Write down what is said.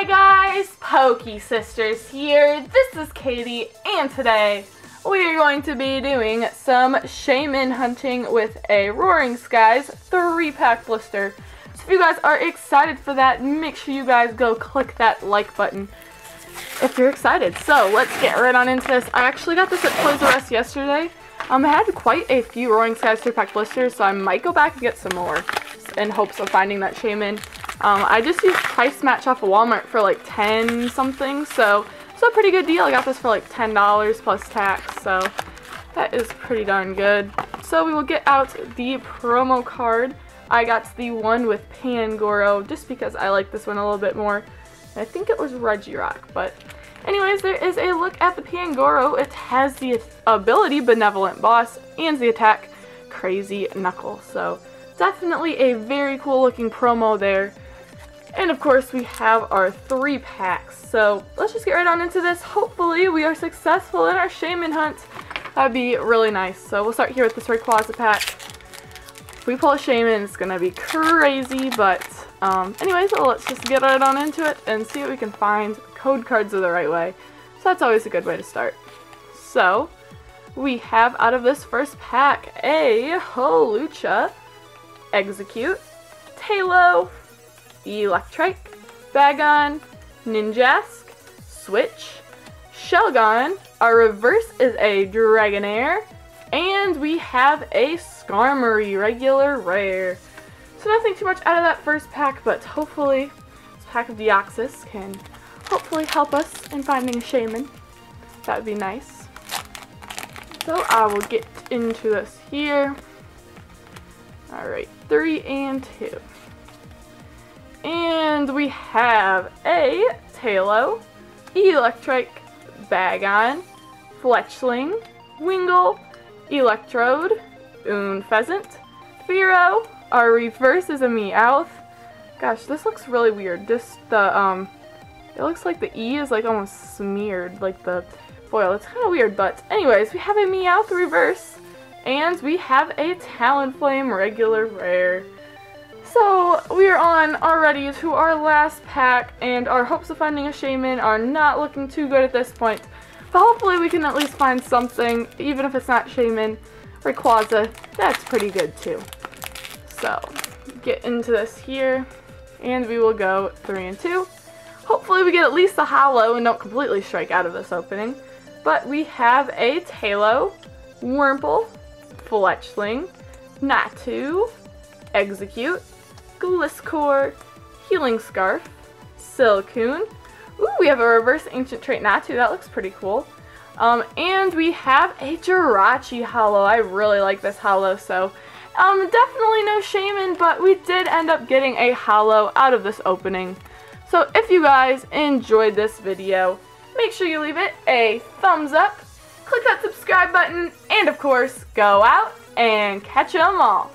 Hi guys, Pokesisters here. This is Katie, and today we are going to be doing some Shaymin hunting with a Roaring Skies 3-pack blister. So if you guys are excited for that, make sure you guys go click that like button if you're excited. So let's get right on into this. I actually got this at Toys R Us yesterday. Um, I had quite a few Roaring Skies 3-pack blisters, so I might go back and get some more in hopes of finding that Shaymin. Um, I just used price match off of Walmart for like 10 something, so it's a pretty good deal. I got this for like $10 plus tax, so that is pretty darn good. So we will get out the promo card. I got the one with Pangoro just because I like this one a little bit more. I think it was Regirock, but anyways, there is a look at the Pangoro. It has the ability Benevolent Boss and the attack Crazy Knuckle, so definitely a very cool looking promo there. And of course we have our three packs. So let's just get right on into this. Hopefully we are successful in our Shaymin hunt. That'd be really nice. So we'll start here with this Rayquaza pack. If we pull a Shaymin, it's to be crazy. But um, anyways, let's just get right on into it and see what we can find. Code cards are the right way. So that's always a good way to start. So we have out of this first pack a Hawlucha, Exeggcute, Taillow, Electrike, Bagon, Ninjask, Switch, Shelgon, our reverse is a Dragonair, and we have a Skarmory regular rare. So nothing too much out of that first pack, but hopefully this pack of Deoxys can hopefully help us in finding a Shaymin. That would be nice. So I will get into this here. Alright, three and two. And we have a Taillow, Electrike, Bagon, Fletchling, Wingull, Electrode, Unfezant, Fearow, our reverse is a Meowth. Gosh, this looks really weird. Just the, um, it looks like the E is like almost smeared, like the foil. It's kind of weird, but anyways, we have a Meowth reverse, and we have a Talonflame regular rare. So, we are on already to our last pack, and our hopes of finding a Shaymin are not looking too good at this point. But hopefully we can at least find something, even if it's not Shaymin. Rayquaza, that's pretty good too. So, get into this here, and we will go 3 and 2. Hopefully we get at least a holo and don't completely strike out of this opening. But we have a Taillow, Wurmple, Fletchling, Natu, Exeggcute, Gliscor, Healing Scarf, Silcoon. Ooh, we have a reverse ancient trait Natu. That looks pretty cool. Um, and we have a Jirachi Holo. I really like this Holo, so um, definitely no Shaymin, but we did end up getting a Holo out of this opening. So if you guys enjoyed this video, make sure you leave it a thumbs up, click that subscribe button, and of course, go out and catch them all.